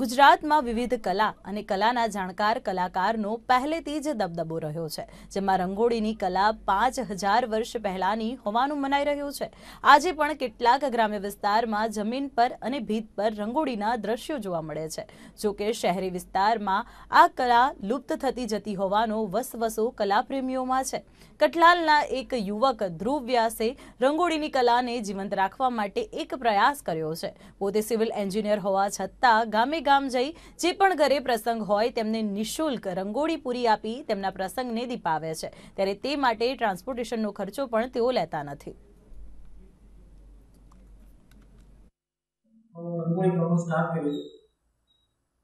ગુજરાતમાં વિવિધ કલા અને કલાના જાણકાર કલાકારનો પહેલેથી જ દબદબો રહ્યો છે, જેમાં રંગોળીની કલા પાંચ હજાર વર્ષ પહેલાની હોવાનું મનાઈ રહ્યું છે. આજે પણ કેટલાક ગ્રામ્ય વિસ્તારમાં જમીન પર અને ભીત પર રંગોળીના દ્રશ્યો જોવા મળે છે. જો કે શહેરી વિસ્તારમાં આ કલા લુપ્ત થતી જતી હોવાનો વસવસો કલાપ્રેમીઓમાં છે. કઠલાલના એક યુવક ધ્રુવ વ્યાસે રંગોળીની કલાને જીવંત રાખવા માટે એક પ્રયાસ કર્યો છે. પોતે સિવિલ એન્જિનિયર હોવા છતાં ગામે ગામ જઈ જે પણ ઘરે પ્રસંગ હોય તેમને નિઃશુલ્ક રંગોળી પૂરી આપી તેમના પ્રસંગને દીપાવે છે. ત્યારે તે માટે ટ્રાન્સપોર્ટેશનનો ખર્ચો પણ તેઓ લેતા નથી. રંગોળી કરવાનું સ્ટાર્ટ કર્યું.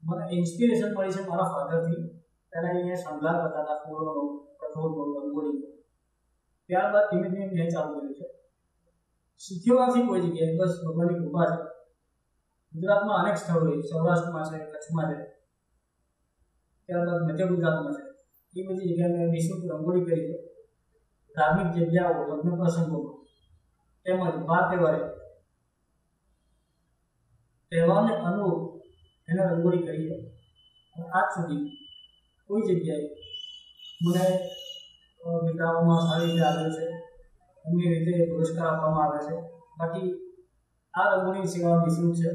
મને ઇન્સ્પિરેશન મળી છે મારા ફાધરથી પહેલાં અહીંયા શણગાર કરતા હતા, ફૂલોનો, કઠોળનો, રંગોળીનો. ત્યારબાદ ધીમે ધીમે મેં ચાલુ કર્યું છે. શીખ્યો નથી કોઈ જગ્યાએ, બસ ભગવાનની કૃપા છે. ગુજરાતમાં અનેક સ્થળોએ સૌરાષ્ટ્રમાં છે, કચ્છમાં છે, ત્યારબાદ મધ્ય ગુજરાતમાં છે. એ બધી જગ્યાએ નિઃશુલ્ક રંગોળી કરી છે. ધાર્મિક જગ્યાઓ, લગ્ન પ્રસંગોમાં તેમજ વાર તહેવારે તહેવારને અનુરૂપ એને રંગોળી કરી છે. આજ સુધી કોઈ જગ્યાએ મને વિદ્યાઓમાં સારી રીતે આવ્યો છે. એમની રીતે પુરસ્કાર આપવામાં આવે છે. બાકી આ રંગોળી સેવા નિઃશુલ્ક છે.